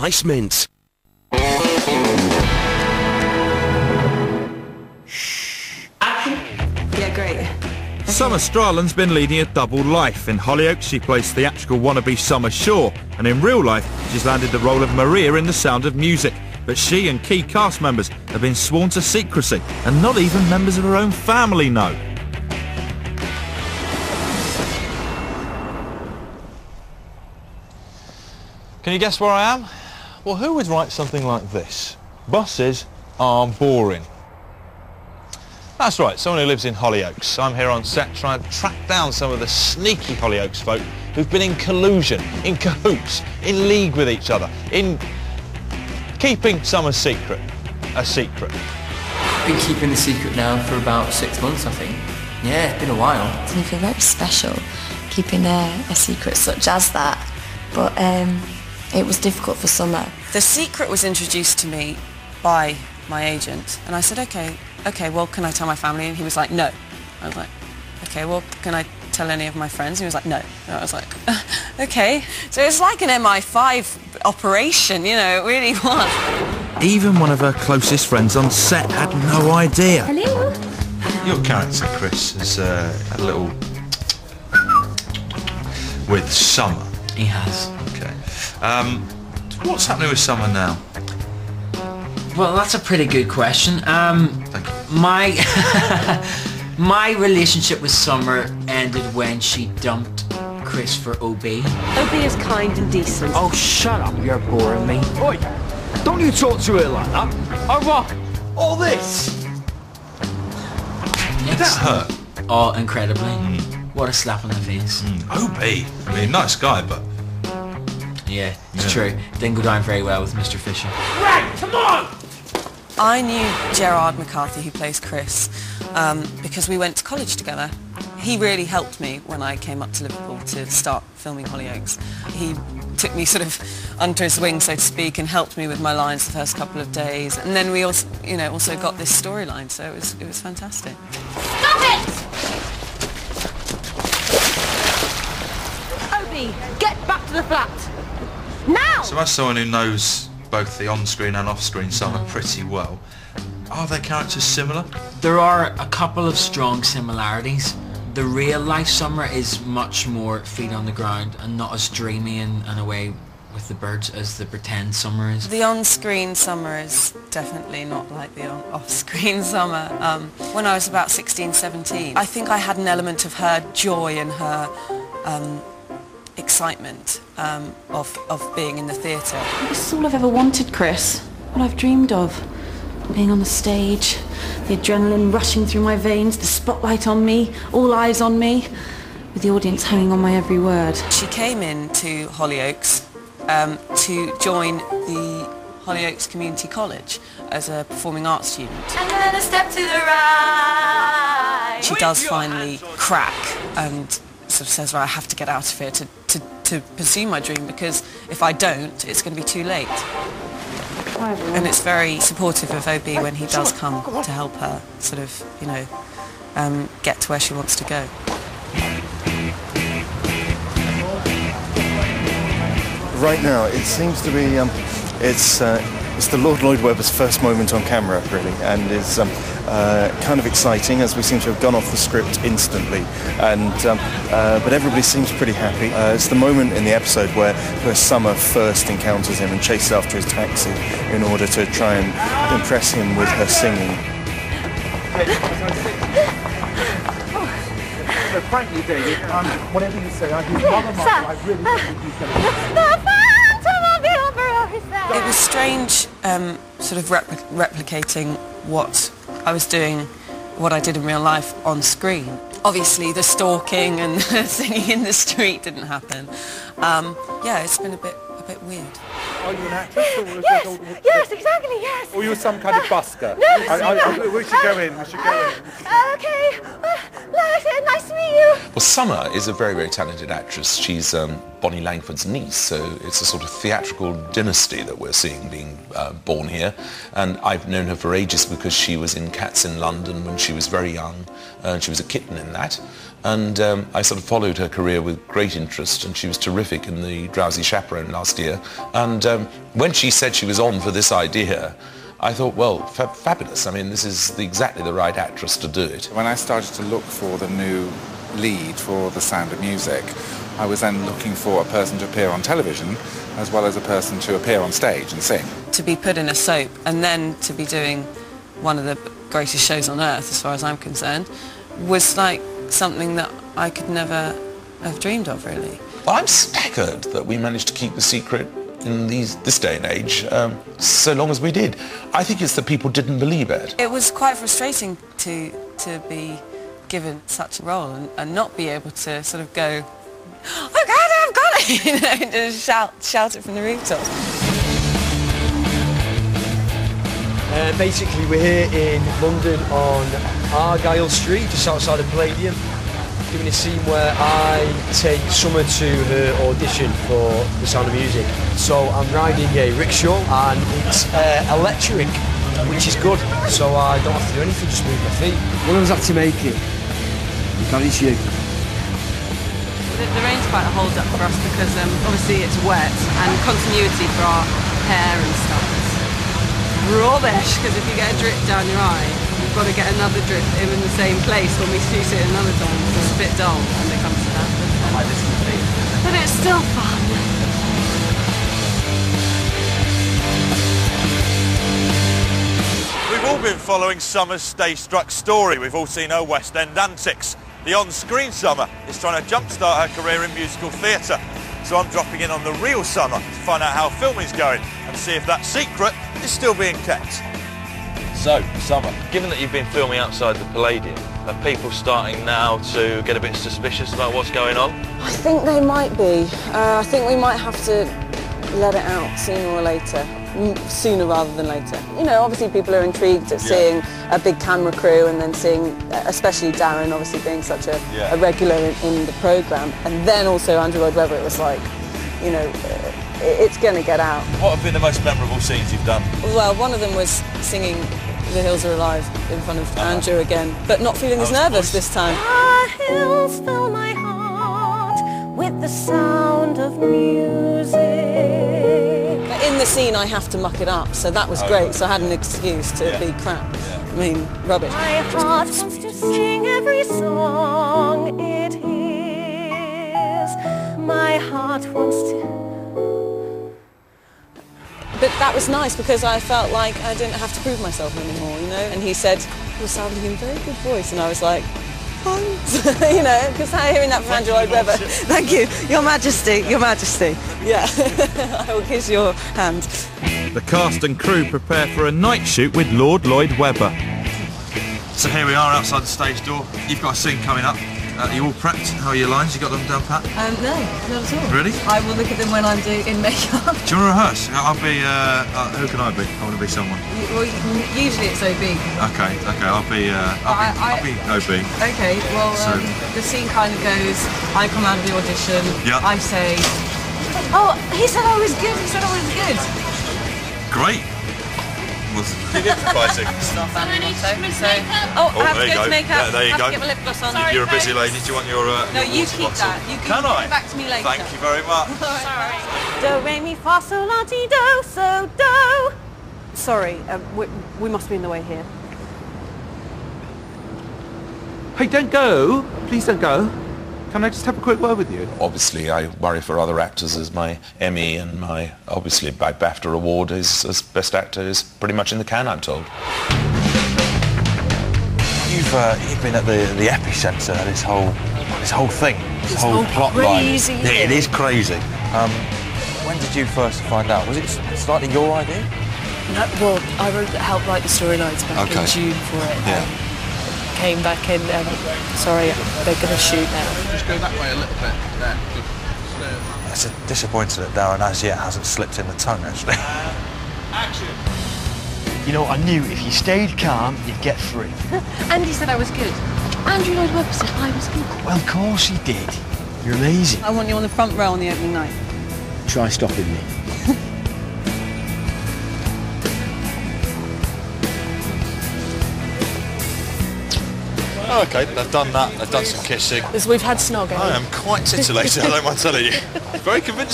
Ice Mint. Yeah, great. Summer Strallen's been leading a double life. In Hollyoaks, she plays theatrical wannabe Summer Shaw, and in real life, she's landed the role of Maria in The Sound of Music. But she and key cast members have been sworn to secrecy, and not even members of her own family know. Can you guess where I am? Well, who would write something like this? Buses are boring. That's right, someone who lives in Hollyoaks. I'm here on set trying to track down some of the sneaky Hollyoaks folk who've been in collusion, in cahoots, in league with each other, in keeping some a secret a secret. I've been keeping the secret now for about six months, I think. Yeah, it's been a while. And you feel very special keeping a, a secret such as that. But um, it was difficult for Summer. The secret was introduced to me by my agent, and I said, okay, okay, well, can I tell my family? And he was like, no. I was like, okay, well, can I tell any of my friends? And he was like, no. And I was like, okay. So it's like an MI5 operation, you know, it really was. Even one of her closest friends on set had no idea. Hello? Your character, Chris, has uh, had a little with Summer. He has. Okay. Um, what's happening with Summer now? Well, that's a pretty good question. Um, Thank you. my my relationship with Summer ended when she dumped Chris for OB. Opie is kind and decent. Oh, shut up! You're boring me. Oi! Don't you talk to her like that. Or what? All this? Did that hurt? Oh, incredibly. What a slap on the face. OB. I mean, nice guy, but Yeah, it's Yeah. true. Didn't go down very well with Mr. Fisher. Right, come on! I knew Gerard McCarthy, who plays Chris, um, because we went to college together. He really helped me when I came up to Liverpool to start filming Hollyoaks. He took me sort of under his wing, so to speak, and helped me with my lines the first couple of days. And then we also, you know, also got this storyline, so it was, it was fantastic. Stop it! OB, get back to the flat. Now! so as someone who knows both the on-screen and off-screen Summer pretty well, are their characters similar? There are a couple of strong similarities. The real life Summer is much more feet on the ground and not as dreamy and, and away with the birds as the pretend Summer is. The on-screen summer is definitely not like the off-screen summer. Um, when I was about 16, 17, I think I had an element of her joy and her um, excitement um, of, of being in the theatre. This is all I've ever wanted, Chris. What I've dreamed of. Being on the stage, the adrenaline rushing through my veins, the spotlight on me, all eyes on me, with the audience hanging on my every word. She came in to Hollyoaks um, to join the Hollyoaks Community College as a performing arts student. And then a step to the right. She does finally crack and sort of says, right, I have to get out of here to, to, to pursue my dream because if I don't, it's going to be too late. And it's very supportive of OB when he does come to help her sort of, you know, um, get to where she wants to go. Right now, it seems to be um, it's uh, it's the Lord Lloyd Webber's first moment on camera, really, and is um, uh, kind of exciting as we seem to have gone off the script instantly. And um, uh, but everybody seems pretty happy. Uh, it's the moment in the episode where where Summer first encounters him and chases after his taxi in order to try and impress him with her singing. So frankly, David, um, whatever you say, I do not I really think you said It was strange um, sort of repli- replicating what I was doing, what I did in real life on screen. Obviously the stalking and the singing in the street didn't happen. Um, yeah, it's been a bit, a bit weird. Are you an actress? Or, was Yes, it- or- yes, exactly, yes. or you were some kind of busker? No, I, I, no. we should go in, we should go in. Uh, okay. Uh, Nice to meet you. Well, Summer is a very, very talented actress. She's um, Bonnie Langford's niece, so it's a sort of theatrical dynasty that we're seeing being uh, born here. And I've known her for ages because she was in Cats in London when she was very young, and she was a kitten in that. And um, I sort of followed her career with great interest, and she was terrific in The Drowsy Chaperone last year. And um, when she said she was on for this idea, I thought, well, fa- fabulous. I mean, this is the, exactly the right actress to do it. When I started to look for the new lead for The Sound of Music, I was then looking for a person to appear on television as well as a person to appear on stage and sing. To be put in a soap and then to be doing one of the greatest shows on earth, as far as I'm concerned, was like something that I could never have dreamed of, really. Well, I'm staggered that we managed to keep the secret in these, this day and age um, so long as we did. I think it's that people didn't believe it. It was quite frustrating to to be given such a role and, and not be able to sort of go, oh God, I've got it, you know, just shout, shout it from the rooftops. Uh, basically, we're here in London on Argyll Street, just outside of Palladium, doing a scene where I take Summer to her audition for The Sound of Music. So I'm riding a rickshaw and it's uh, electric, which is good. So I don't have to do anything, just move my feet. One of us have to make it. Can't it's you. The, the rain's quite a hold up for us because um, obviously it's wet and continuity for our hair and stuff is rubbish because if you get a drip down your eye, you've got to get another drip in, in the same place when we shoot it another time. It's a bit dull when it comes to that. But, um, but it's still fun. We've all been following Summer's stage-struck story. We've all seen her West End antics. The on-screen Summer is trying to jumpstart her career in musical theatre. So I'm dropping in on the real Summer to find out how filming's going and see if that secret is still being kept. So, Summer, given that you've been filming outside the Palladium, are people starting now to get a bit suspicious about what's going on? I think they might be. Uh, I think we might have to let it out sooner or later. Sooner rather than later. You know, obviously people are intrigued at seeing a big camera crew and then seeing, uh, especially Darren, obviously being such a, Yeah. a regular in, in the programme. And then also Andrew Lloyd Webber, it was like, you know, uh, it's going to get out. What have been the most memorable scenes you've done? Well, one of them was singing The Hills Are Alive in front of Andrew again, but not feeling as nervous this time. Our hills fill my heart with the sound of music. But scene, I have to muck it up, so that was Oh, great. right. So I had an excuse to Yeah. be crap. I mean, rubbish. My heart wants to sing every song it hears. My heart wants to. But that was nice because I felt like I didn't have to prove myself anymore, you know. And he said, "You're sounding in very good voice," and I was like, "Thanks," you know, because I'm hearing that from Andrew Lloyd Webber. Thank you, Your Majesty, Your Majesty. Yeah, I will kiss your hand. The cast and crew prepare for a night shoot with Lord Lloyd Webber. So here we are outside the stage door. You've got a scene coming up. Uh, you all prepped? How are your lines? You got them down pat? Um, no, not at all. Really? I will look at them when I'm doing in makeup. Do you want to rehearse? I'll be, uh, uh, who can I be? I want to be someone. well, usually it's OB. Okay, okay, I'll be, uh, I'll, be, I- I'll be OB. Okay, well, So- um, the scene kind of goes, I come out of the audition, Yeah. I say, oh, he said I was good, he said I was good. Great. Well, keep improvising. Stop Annie Motto, so, oh, Oh, there you go. to makeup. There, there you have go. to get my lip gloss on. You're a busy lady. Do you want your? Uh, No, your you water keep bottle? that. You can Can give it back to me later. Thank you very much. Sorry. Do, re, mi, fa, sol, la, ti, do, so, do. Sorry, uh, we, we must be in the way here. Hey, don't go. Please don't go. Can I just have a quick word with you? Obviously, I worry for other actors as my Emmy and my, obviously, my BAFTA award is, as Best Actor is pretty much in the can, I'm told. You've uh, you've been at the the epicentre of this whole this whole thing, this, This whole, whole plot crazy line. Yeah, it crazy. Um, when did you first find out? Was it slightly your idea? No, well, I wrote, helped write the storylines back Okay. in June for it. Yeah. Um, came back in. Um, sorry, they're going to shoot now. Just go that way a little bit. There. It's a disappointing that Darren as yet hasn't slipped in the tongue. Actually. You know, I knew if you stayed calm, you'd get through. Andy said I was good. Andrew Lloyd Webber said I was good. Well, of course he did. You're amazing. I want you on the front row on the opening night. Try stopping me. Oh, okay, they've done that. They've done some kissing. As we've had snogging. I am quite titillated, I don't mind telling you. Very convincing.